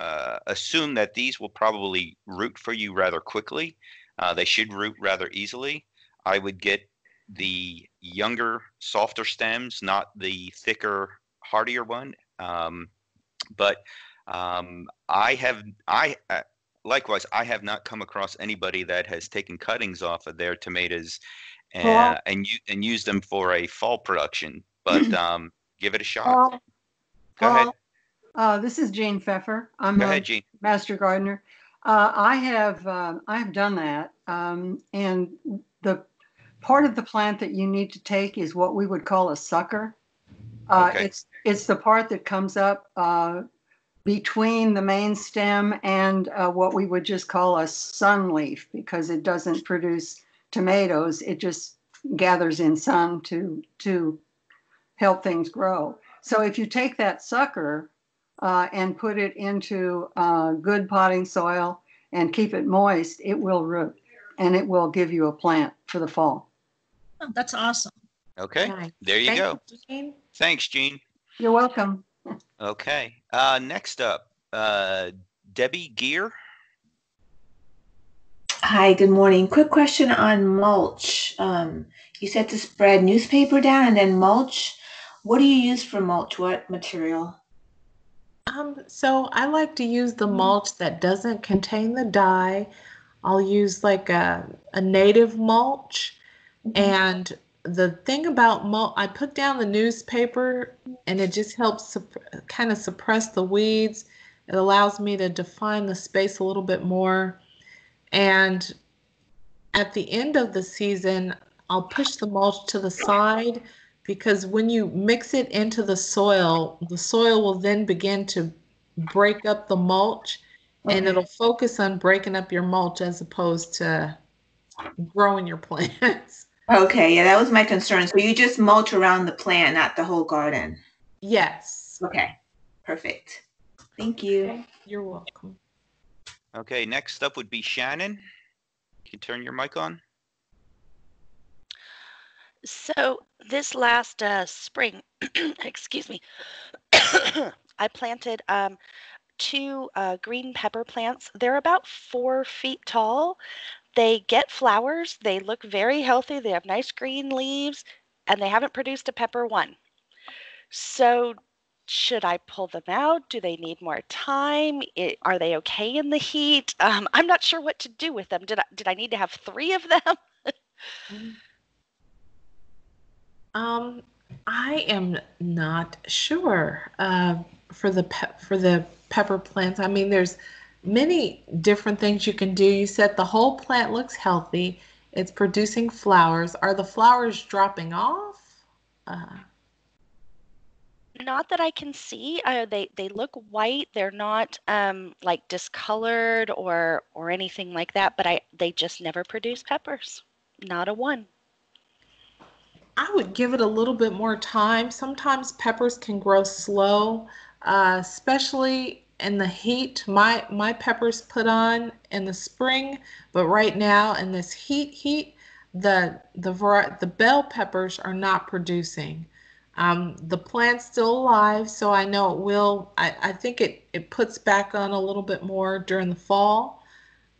[SPEAKER 4] uh, assume that these will probably root for you rather quickly. Uh, they should root rather easily. I would get the younger, softer stems, not the thicker, hardier one. Um, but um, I have, I uh, likewise, I have not come across anybody that has taken cuttings off of their tomatoes and
[SPEAKER 16] Paul?
[SPEAKER 4] and, and used them for a fall production. But um, give it a shot.
[SPEAKER 16] Paul,
[SPEAKER 4] Go ahead.
[SPEAKER 16] Uh, this is Jane Pfeffer. I'm
[SPEAKER 4] Go
[SPEAKER 16] a
[SPEAKER 4] ahead, Gene.
[SPEAKER 16] master gardener. Uh, I have um, I have done that, um, and the part of the plant that you need to take is what we would call a sucker. Uh,
[SPEAKER 4] Okay.
[SPEAKER 16] It's it's the part that comes up uh, between the main stem and uh, what we would just call a sun leaf because it doesn't produce tomatoes. It just gathers in sun to to help things grow. So if you take that sucker uh, and put it into uh, good potting soil and keep it moist, it will root and it will give you a plant for the fall.
[SPEAKER 15] Oh, that's awesome.
[SPEAKER 4] Okay,
[SPEAKER 1] Nice.
[SPEAKER 4] there you
[SPEAKER 1] Thank
[SPEAKER 4] go.
[SPEAKER 1] Jean.
[SPEAKER 4] Thanks, Gene.
[SPEAKER 16] You're welcome.
[SPEAKER 4] Okay, uh, next up, uh, Debbie Gear.
[SPEAKER 17] Hi, good morning. Quick question on mulch. Um, you said to spread newspaper down and then mulch. What do you use for mulch? What material?
[SPEAKER 1] Um, so I like to use the mulch that doesn't contain the dye. I'll use like a, a native mulch. And the thing about mulch, I put down the newspaper and it just helps supp- kind of suppress the weeds. It allows me to define the space a little bit more. And at the end of the season, I'll push the mulch to the side because when you mix it into the soil, the soil will then begin to break up the mulch and it'll focus on breaking up your mulch as opposed to growing your plants.
[SPEAKER 17] Okay, yeah, that was my concern. So you just mulch around the plant, not the whole garden.
[SPEAKER 1] yes.
[SPEAKER 17] Okay, perfect. Thank you.
[SPEAKER 1] You're welcome.
[SPEAKER 4] Okay, next up would be Shannon. Can you can turn your mic on.
[SPEAKER 18] So this last uh, spring, excuse me, I planted um, two uh, green pepper plants. They're about four feet tall. They get flowers. They look very healthy. They have nice green leaves, and they haven't produced a pepper one. So should I pull them out? Do they need more time? I are they okay in the heat? Um, I'm not sure what to do with them. Did I did I need to have three of them?
[SPEAKER 1] Um, I am not sure uh, for the pe- for the pepper plants. I mean, there's many different things you can do. You said the whole plant looks healthy. It's producing flowers. Are the flowers dropping off? Uh,
[SPEAKER 18] Not that I can see. Uh, they they look white. They're not um, like discolored or or anything like that. But I they just never produce peppers. Not a one.
[SPEAKER 1] I would give it a little bit more time. Sometimes peppers can grow slow, uh, especially in the heat. My my peppers put on in the spring, but right now in this heat heat, the the the bell peppers are not producing. Um, the plant's still alive, so I know it will. I, I think it, it puts back on a little bit more during the fall.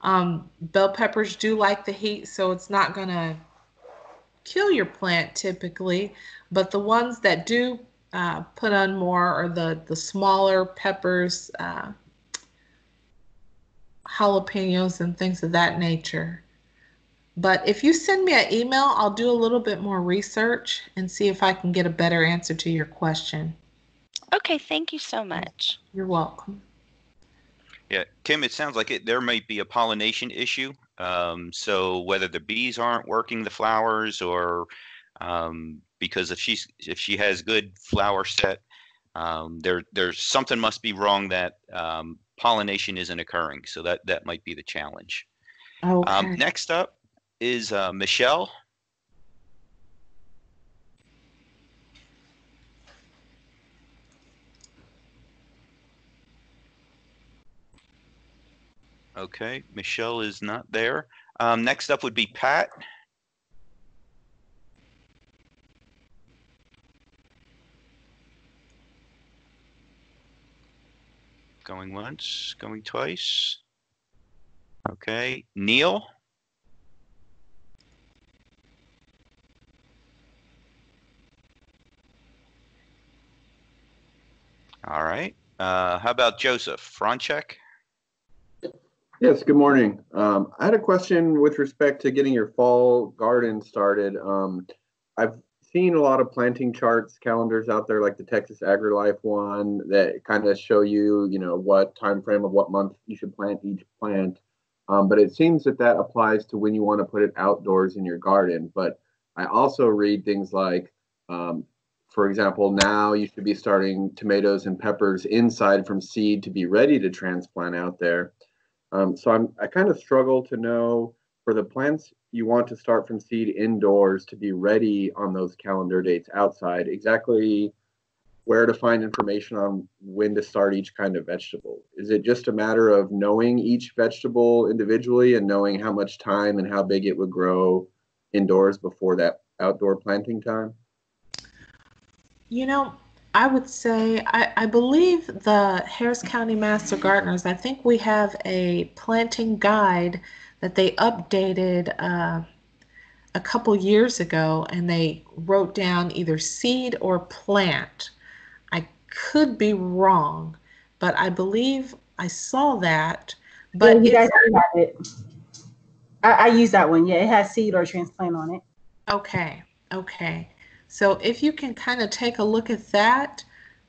[SPEAKER 1] Um, bell peppers do like the heat, so it's not gonna kill your plant typically, but the ones that do uh, put on more are the, the smaller peppers, uh, jalapenos, and things of that nature. But if you send me an email, I'll do a little bit more research and see if I can get a better answer to your question.
[SPEAKER 18] Okay, thank you so much.
[SPEAKER 1] You're welcome.
[SPEAKER 4] Yeah, Kim, it sounds like it, there might be a pollination issue. Um, so whether the bees aren't working the flowers or um, because if she's if she has good flower set, um, there there's something must be wrong that um, pollination isn't occurring. So that that might be the challenge.
[SPEAKER 1] Okay.
[SPEAKER 4] Um, next up is uh, Michelle. Okay, Michelle is not there. Um, next up would be Pat. Going once, going twice. Okay, Neil. All right. Uh, how about Joseph Franchek?
[SPEAKER 19] Yes, good morning. Um, I had a question with respect to getting your fall garden started. Um, I've seen a lot of planting charts, calendars out there, like the Texas AgriLife one, that kind of show you, you know, what time frame of what month you should plant each plant. Um, but it seems that that applies to when you want to put it outdoors in your garden. But I also read things like, um, for example, now you should be starting tomatoes and peppers inside from seed to be ready to transplant out there. Um, so I'm, I kind of struggle to know for the plants you want to start from seed indoors to be ready on those calendar dates outside, exactly where to find information on when to start each kind of vegetable. Is it just a matter of knowing each vegetable individually and knowing how much time and how big it would grow indoors before that outdoor planting time?
[SPEAKER 1] You know, I would say, I, I believe the Harris County Master Gardeners, I think we have a planting guide that they updated uh, a couple years ago and they wrote down either seed or plant. I could be wrong, but I believe I saw that. But
[SPEAKER 20] yeah, you guys have it. I, I use that one. Yeah, it has seed or transplant on it.
[SPEAKER 1] Okay, okay. So if you can kind of take a look at that,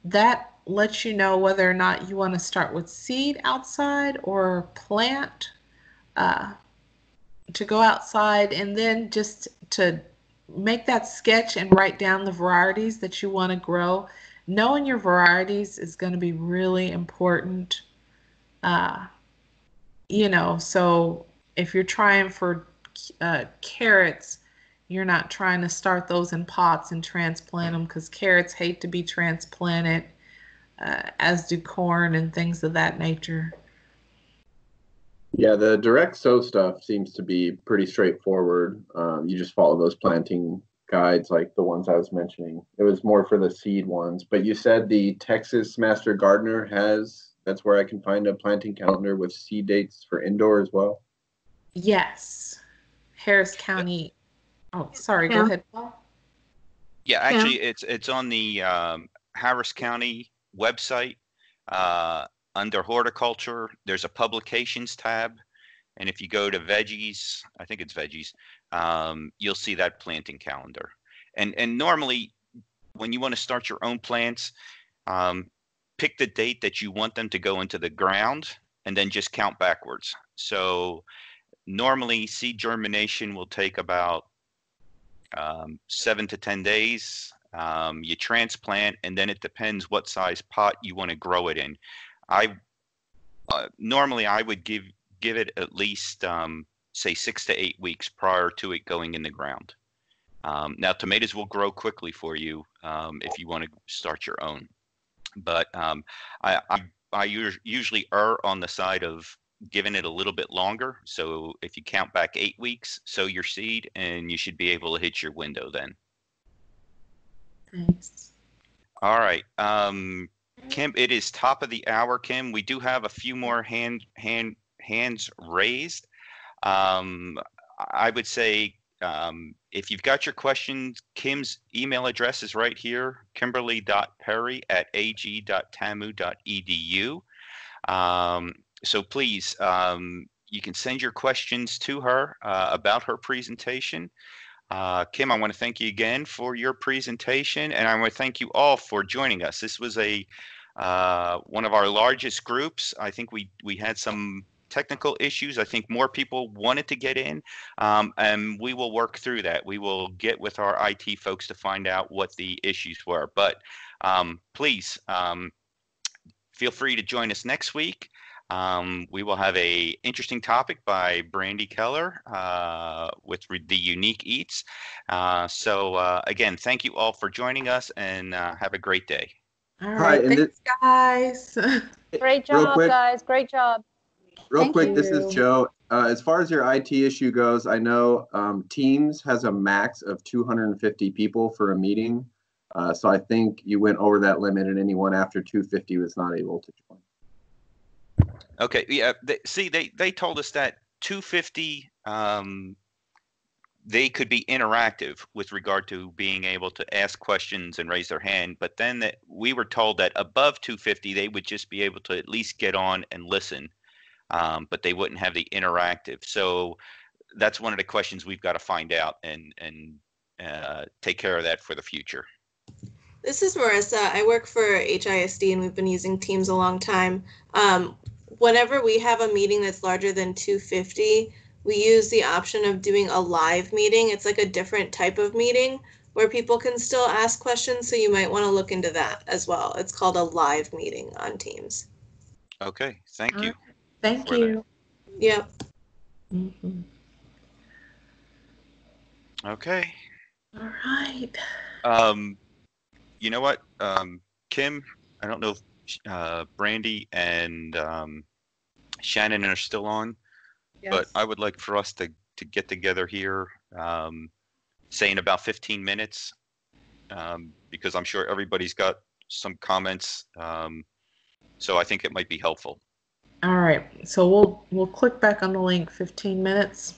[SPEAKER 1] that lets you know whether or not you want to start with seed outside or plant uh, to go outside and then just to make that sketch and write down the varieties that you want to grow. Knowing your varieties is going to be really important. Uh, you know, so if you're trying for uh, carrots, you're not trying to start those in pots and transplant them because carrots hate to be transplanted, uh, as do corn and things of that nature.
[SPEAKER 19] Yeah, the direct sow stuff seems to be pretty straightforward. Um, you just follow those planting guides like the ones I was mentioning. It was more for the seed ones, but you said the Texas Master Gardener has that's where I can find a planting calendar with seed dates for indoor as well.
[SPEAKER 1] Yes, Harris County. Oh, sorry. Go
[SPEAKER 4] Yeah.
[SPEAKER 1] ahead, Paul.
[SPEAKER 4] Yeah, actually, it's it's on the um, Harris County website uh, under horticulture. There's a publications tab, and if you go to veggies, I think it's veggies, um, you'll see that planting calendar. And and normally, when you want to start your own plants, um, pick the date that you want them to go into the ground, and then just count backwards. So normally, seed germination will take about um, seven to 10 days. Um, you transplant, and then it depends what size pot you want to grow it in. I uh, normally I would give give it at least um, say six to eight weeks prior to it going in the ground. Um, now tomatoes will grow quickly for you um, if you want to start your own, but um, I, I I usually err on the side of giving it a little bit longer. So if you count back eight weeks, sow your seed, and you should be able to hit your window then.
[SPEAKER 1] Thanks.
[SPEAKER 4] All right. Um, Kim, it is top of the hour, Kim. We do have a few more hand hand hands raised. Um, I would say um, if you've got your questions, Kim's email address is right here, kimberly.perry at ag.tamu.edu. Um, so please, um, you can send your questions to her uh, about her presentation. Uh, Kim, I want to thank you again for your presentation, and I want to thank you all for joining us. This was a uh, one of our largest groups. I think we we had some technical issues. I think more people wanted to get in, um, and we will work through that. We will get with our IT folks to find out what the issues were. But um, please um, feel free to join us next week. Um, we will have a interesting topic by Brandy Keller uh, with re- the unique eats. Uh, so uh, again, thank you all for joining us, and uh, have a great day.
[SPEAKER 1] All right,
[SPEAKER 19] Hi,
[SPEAKER 1] right.
[SPEAKER 19] and
[SPEAKER 1] Thanks, guys.
[SPEAKER 11] Great job,
[SPEAKER 19] quick.
[SPEAKER 11] guys. Great job.
[SPEAKER 19] Real
[SPEAKER 11] Thank
[SPEAKER 19] quick, this is Joe. Uh, as far as your IT issue goes, I know um, Teams has a max of 250 people for a meeting. Uh, so I think you went over that limit, and anyone after 250 was not able to join.
[SPEAKER 4] Okay, yeah, they, see, they, they told us that two fifty, um, they could be interactive with regard to being able to ask questions and raise their hand, but then that, we were told that above two fifty, they would just be able to at least get on and listen. Um, but they wouldn't have the interactive, so that's one of the questions we've got to find out and, and, uh, take care of that for the future.
[SPEAKER 21] This is Marissa. I work for HISD and we've been using Teams a long time. Um, whenever we have a meeting that's larger than 250, we use the option of doing a live meeting. It's like a different type of meeting where people can still ask questions. So you might want to look into that as well. It's called a live meeting on Teams.
[SPEAKER 4] Okay, thank you.
[SPEAKER 1] Thank
[SPEAKER 4] for that.
[SPEAKER 1] you.
[SPEAKER 21] Yep.
[SPEAKER 1] Mhm.
[SPEAKER 4] Okay.
[SPEAKER 1] All right.
[SPEAKER 4] Um, you know what, um, Kim, I don't know if, uh, Brandy and, um, Shannon are still on, but I would like for us to, to get together here, um, say in about fifteen minutes. Um, because I'm sure everybody's got some comments, um, so I think it might be helpful.
[SPEAKER 1] All right. So we'll we'll click back on the link 15 minutes.